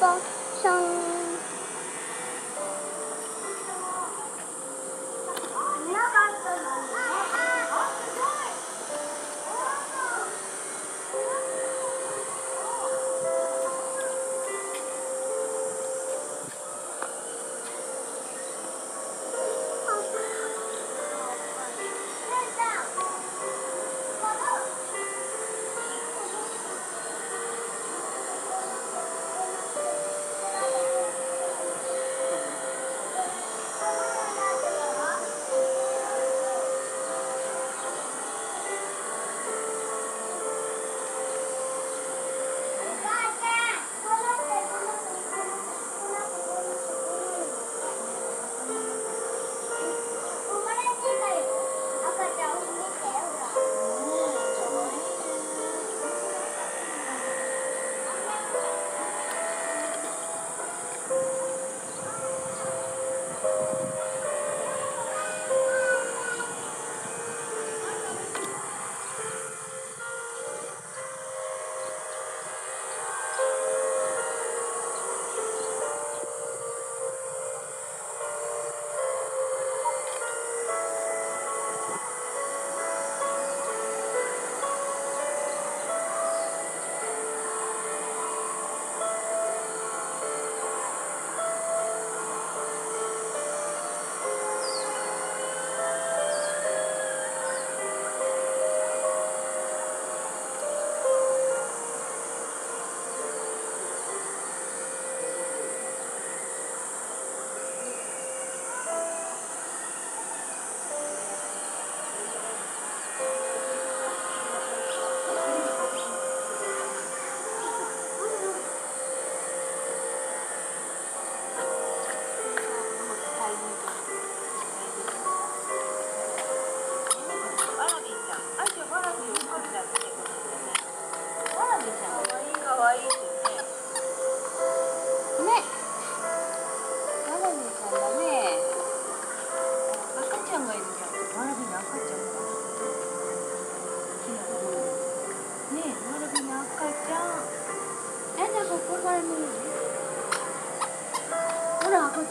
Son.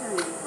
Ooh.